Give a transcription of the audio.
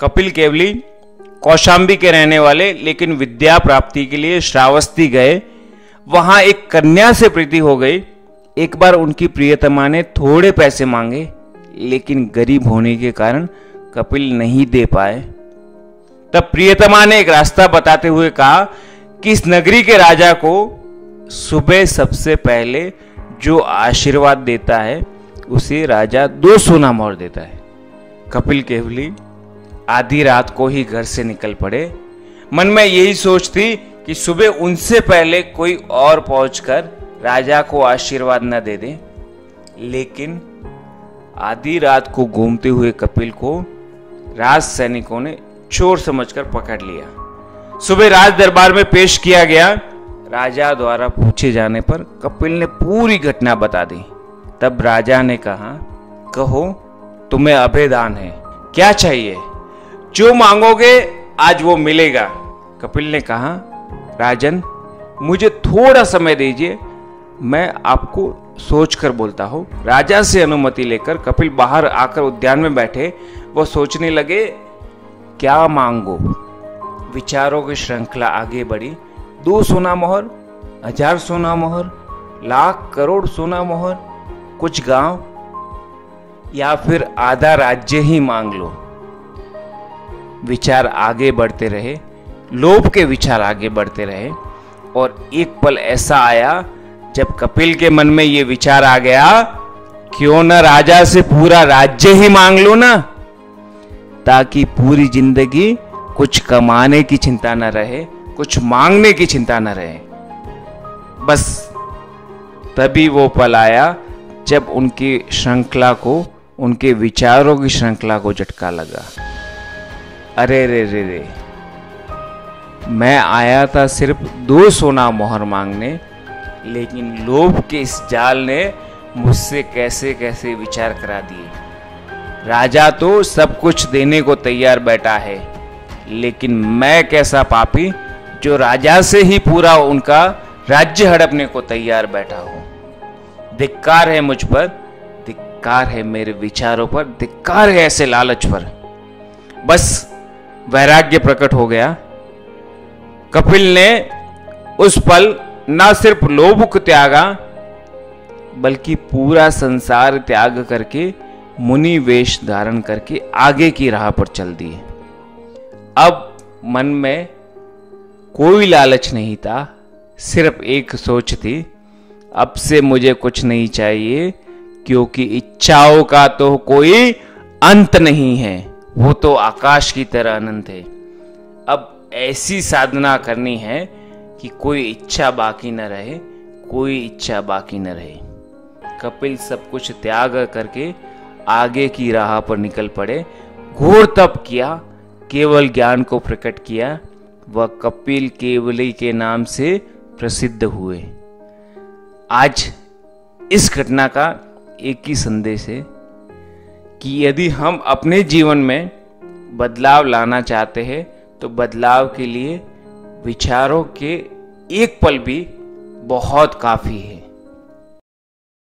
कपिल केवली, कौशाम्बी के रहने वाले, लेकिन विद्या प्राप्ति के लिए श्रावस्ती गए। वहाँ एक कन्या से प्रीति हो गई। एक बार उनकी प्रियतमा ने थोड़े पैसे मांगे, लेकिन गरीब होने के कारण कपिल नहीं दे पाए। तब प्रियतमा ने एक रास्ता बताते हुए कहा कि इस नगरी के राजा को सुबह सबसे पहले जो आशीर्वाद देता है, उसे राजा दो सोना मोहर देता है। कपिल केवली आधी रात को ही घर से निकल पड़े। मन में यही सोच थी कि सुबह उनसे पहले कोई और पहुंचकर राजा को आशीर्वाद न दे दे। लेकिन आधी रात को घूमते हुए कपिल को राज सैनिकों ने चोर समझकर पकड़ लिया। सुबह राज दरबार में पेश किया गया। राजा द्वारा पूछे जाने पर कपिल ने पूरी घटना बता दी। तब राजा ने कहा, कहो, तुम्हें अभेदान है। क्या चाहिए? जो मांगोगे, आज वो मिलेगा। कपिल ने कहा, राजन, मुझे थोड़ा समय दीजिए, मैं आपको सोचकर बोलता हूँ। राजा से अनुमति लेकर कपिल बाहर आकर उद्यान में बैठे। वो सोचने लगे, क्या मांगो? विचारों की श्रृंखला आगे बढ़ी। दो सोना मोहर, हज़ार सोना मोहर, लाख करोड़ सोना मोहर, कुछ गाँव, या फिर आधा राज्य ही मांग लो। विचार आगे बढ़ते रहे, लोभ के विचार आगे बढ़ते रहे, और एक पल ऐसा आया, जब कपिल के मन में ये विचार आ गया, क्यों न राजा से पूरा राज्य ही मांग लो ना, ताकि पूरी ज़िंदगी कुछ कमाने की चिंता न रहे, कुछ मांगने की चिंता ना रहे। बस तभी वो पल आया, जब उनकी श्रृंखला को, उनके विचारों की श्रृंखला को झटका लगा। अरे रे रे रे। मैं आया था सिर्फ़ दो सोना मोहर मांगने, लेकिन लोभ के इस जाल ने मुझसे कैसे कैसे विचार करा दिए। राजा तो सब कुछ देने को तैयार बैठा है, लेकिन मैं कैसा पापी जो राजा से ही पूरा उनका राज्य हड़पने को तैयार बैठा हूँ। धिक्कार है मुझ पर, धिक्कार है मेरे विचारों पर, धिक्कार है ऐसे लालच पर। बस वैराग्य प्रकट हो गया। कपिल ने उस पल ना सिर्फ़ लोभ को त्यागा, बल्कि पूरा संसार त्याग करके, मुनि वेश धारण करके आगे की राह पर चल दिए। अब मन में कोई लालच नहीं था, सिर्फ़ एक सोच थी, अब से मुझे कुछ नहीं चाहिए, क्योंकि इच्छाओं का तो कोई अंत नहीं है। वो तो आकाश की तरह अनंत है। अब ऐसी साधना करनी है कि कोई इच्छा बाकी न रहे, कोई इच्छा बाकी न रहे। कपिल सब कुछ त्याग करके आगे की राह पर निकल पड़े। घोर तप किया, केवल ज्ञान को प्रकट किया, वह कपिल केवली के नाम से प्रसिद्ध हुए। आज इस घटना का एक ही संदेश है। कि यदि हम अपने जीवन में बदलाव लाना चाहते हैं तो बदलाव के लिए विचारों के एक पल भी बहुत काफ़ी है।